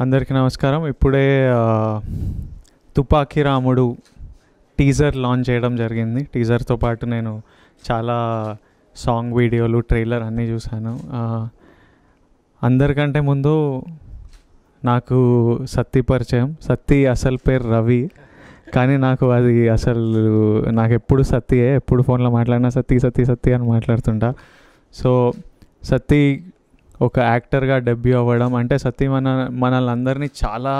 అందరికీ నమస్కారం. ఇప్పుడే తుపాకీ రాముడు టీజర్ లాంచ్ చేయడం జరిగింది. టీజర్తో పాటు నేను చాలా సాంగ్ వీడియోలు ట్రైలర్ అన్నీ చూశాను. అందరికంటే ముందు నాకు సత్తి పరిచయం. సత్తి అసలు పేరు రవి. కానీ నాకు అది అసలు నాకు ఎప్పుడు సత్తియే. ఎప్పుడు ఫోన్లో మాట్లాడినా సత్తి సత్తి సత్తి అని మాట్లాడుతుంటా. సో సత్తి ఒక యాక్టర్గా డెబ్యూ అవ్వడం. అంటే సత్తి మన మనల్ని అందరినీ చాలా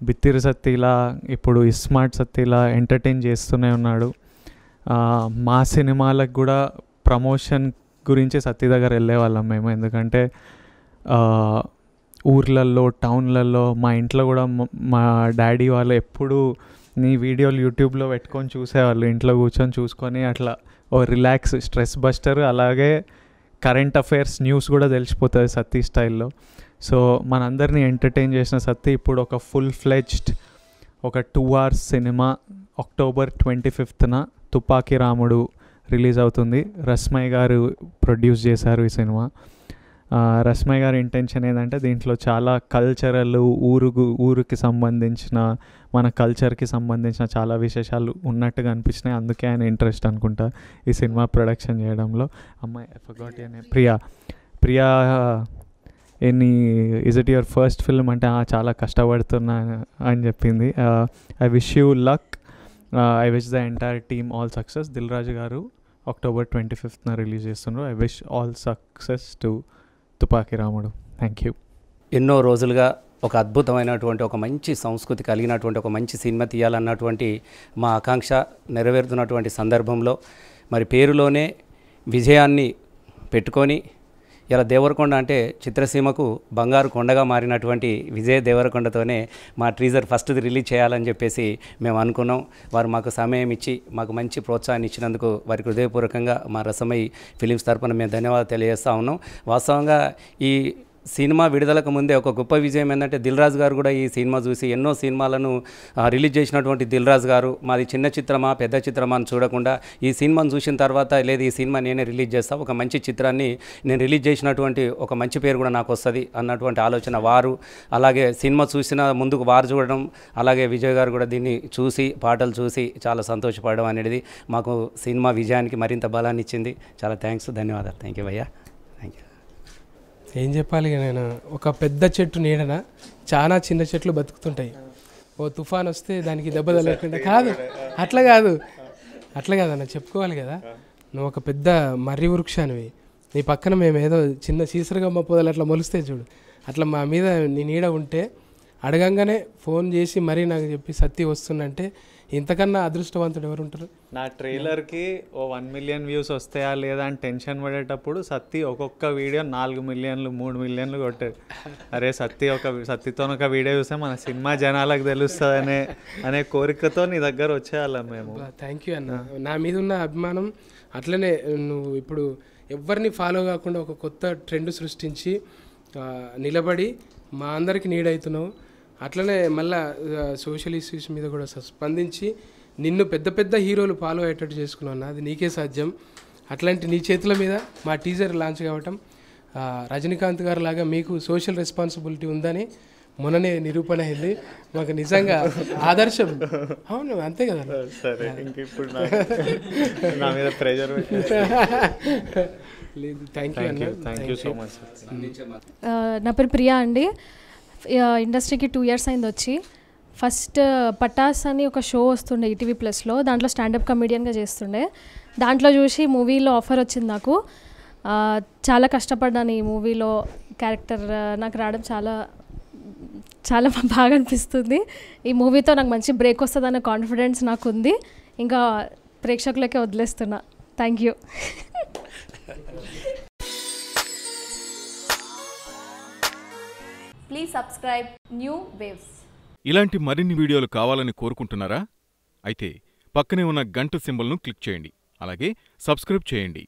బిత్తిరి సత్తిలా ఇప్పుడు ఇస్మార్ట్ సత్తిలా ఎంటర్టైన్ చేస్తూనే ఉన్నాడు. మా సినిమాలకు కూడా ప్రమోషన్ గురించి సత్తి దగ్గర వెళ్ళేవాళ్ళం మేము. ఎందుకంటే ఊర్లల్లో టౌన్లలో మా ఇంట్లో కూడా మా డాడీ వాళ్ళు ఎప్పుడు నీ వీడియోలు యూట్యూబ్లో పెట్టుకొని చూసేవాళ్ళు. ఇంట్లో కూర్చొని చూసుకొని అట్లా ఓ రిలాక్స్ స్ట్రెస్ బస్టర్. అలాగే కరెంట్ అఫైర్స్ న్యూస్ కూడా తెలిసిపోతుంది సత్తి స్టైల్లో. సో మనందరినీ ఎంటర్టైన్ చేసిన సత్తి ఇప్పుడు ఒక ఫుల్ ఫ్లెజ్డ్ ఒక two hours cinema October twenty ఫిఫ్త్న Tupaki Ramudu release అవుతుంది. రస్మయ్ గారు ప్రొడ్యూస్ చేశారు ఈ సినిమా. రష్మయ్య గారి ఇంటెన్షన్ ఏంటంటే దీంట్లో చాలా కల్చరల్ ఊరుకు ఊరికి సంబంధించిన మన కల్చర్కి సంబంధించిన చాలా విశేషాలు ఉన్నట్టుగా అనిపించినాయి. అందుకే ఆయన ఇంట్రెస్ట్ అనుకుంటా ఈ సినిమా ప్రొడక్షన్ చేయడంలో. అమ్మాయి ఫర్గాట్ అనే Priya. Priya any is it your first film అంటే చాలా కష్టపడుతున్నా అని చెప్పింది. I wish you luck I wish the entire team all success Dil Raju గారు అక్టోబర్ ట్వంటీ ఫిఫ్త్న రిలీజ్ చేస్తున్నారు. I wish all success to Tupaki Ramudu. Thank you ఎన్నో రోజులుగా ఒక అద్భుతమైనటువంటి ఒక మంచి సంస్కృతి కలిగినటువంటి ఒక మంచి సినిమా తీయాలన్నటువంటి మా ఆకాంక్ష నెరవేరుతున్నటువంటి సందర్భంలో మరి పేరులోనే విజయాన్ని పెట్టుకొని ఇలా దేవరకొండ అంటే చిత్రసీమకు బంగారు కొండగా మారినటువంటి విజయ్ దేవరకొండతోనే మా ట్రీజర్ ఫస్ట్ది రిలీజ్ చేయాలని చెప్పేసి మేము అనుకున్నాం. వారు మాకు సమయం ఇచ్చి మాకు మంచి ప్రోత్సాహాన్ని ఇచ్చినందుకు వారికి హృదయపూర్వకంగా మా రసమై ఫిలిమ్స్ తరపున మేము ధన్యవాదాలు తెలియజేస్తా ఉన్నాం. వాస్తవంగా ఈ సినిమా విడుదలకు ముందే ఒక గొప్ప విజయం ఏంటంటే దిల్రాజ్ గారు కూడా ఈ సినిమా చూసి ఎన్నో సినిమాలను రిలీజ్ చేసినటువంటి దిల్రాజ్ గారు మాది చిన్న చిత్రమా పెద్ద చిత్రమా అని చూడకుండా ఈ సినిమాను చూసిన తర్వాత లేదు ఈ సినిమా నేనే రిలీజ్ చేస్తా ఒక మంచి చిత్రాన్ని నేను రిలీజ్ చేసినటువంటి ఒక మంచి పేరు కూడా నాకు వస్తుంది అన్నటువంటి ఆలోచన వారు. అలాగే సినిమా చూసిన ముందుకు వారు చూడడం అలాగే విజయ్ గారు కూడా దీన్ని చూసి పాటలు చూసి చాలా సంతోషపడడం అనేది మాకు సినిమా విజయానికి మరింత బలాన్ని ఇచ్చింది చాలా థ్యాంక్స్ ధన్యవాదాలు. థ్యాంక్ యూ భయ్యా. ఏం చెప్పాలి నేను? ఒక పెద్ద చెట్టు నీడన చాలా చిన్న చెట్లు బతుకుతుంటాయి. ఓ తుఫాన్ వస్తే దానికి దెబ్బ తగలకుండా కాదు. అట్లా కాదు. అట్లా కాదన్న చెప్పుకోవాలి కదా. నువ్వు ఒక పెద్ద మర్రి వృక్షానివి. నీ పక్కన మేము ఏదో చిన్న సీసరగమ్మ పొదలు అట్లా మొలిస్తే చూడు. అట్లా మా మీద నీ నీడ ఉంటే అడగంగానే ఫోన్ చేసి మరీ నాకు చెప్పి సత్తి వస్తుందంటే ఇంతకన్నా అదృష్టవంతుడు ఎవరు ఉంటారు నా ట్రైలర్కి ఓ వన్ మిలియన్ వ్యూస్ వస్తాయా లేదా అని టెన్షన్ పడేటప్పుడు సత్తి ఒక్కొక్క వీడియో నాలుగు మిలియన్లు మూడు మిలియన్లు కొట్టాడు. అరే సత్తి ఒక సత్తితో ఒక వీడియో చూస్తే మన సినిమా జనాలకు తెలుస్తుంది అనే అనే కోరికతో నీ దగ్గర వచ్చేయాలం మేము. థ్యాంక్ యూ అన్న. నా మీద ఉన్న అభిమానం అట్లనే నువ్వు ఇప్పుడు ఎవరిని ఫాలో కాకుండా ఒక కొత్త ట్రెండ్ సృష్టించి నిలబడి మా అందరికి నీడ్ అవుతున్నావు అట్లనే మళ్ళా సోషల్ ఇష్యూస్ మీద కూడా స్పందించి నిన్ను పెద్ద పెద్ద హీరోలు ఫాలో అయ్యేటట్టు చేసుకున్నావు అన్న అది నీకే సాధ్యం. అట్లాంటి నీ చేతుల మీద మా టీజర్ లాంచ్ కావటం రజనీకాంత్ గారు లాగా మీకు సోషల్ రెస్పాన్సిబిలిటీ ఉందని మొన్ననే నిరూపణ అయింది. మాకు నిజంగా ఆదర్శం. అవును అంతే కదా. సరే ఇంక ఇప్పుడు నా మీద ప్రెజర్ లేదు thank you thank you thank you so much నా పేరు ప్రియా అండి. ఇండస్ట్రీకి టూ ఇయర్స్ అయింది వచ్చి. ఫస్ట్ పటాస్ అని ఒక షో వస్తుండే ఈటీవీ ప్లస్లో దాంట్లో స్టాండప్ కమెడియన్గా చేస్తుండే. దాంట్లో చూసి మూవీలో ఆఫర్ వచ్చింది నాకు. చాలా కష్టపడ్డాను ఈ మూవీలో. క్యారెక్టర్ నాకు రావడం చాలా చాలా బాగా అనిపిస్తుంది. ఈ మూవీతో నాకు మంచి బ్రేక్ వస్తుందన్న కాన్ఫిడెన్స్ నాకు ఉంది ఇంకా ప్రేక్షకులకే వదిలేస్తున్నా. Thank you please subscribe new waves ఇలాంటి మరిన్ని వీడియోలు కావాలని కోరుకుంటున్నారా? అయితే పక్కనే ఉన్న గంట సింబల్ను క్లిక్ చేయండి. అలాగే సబ్స్క్రైబ్ చేయండి.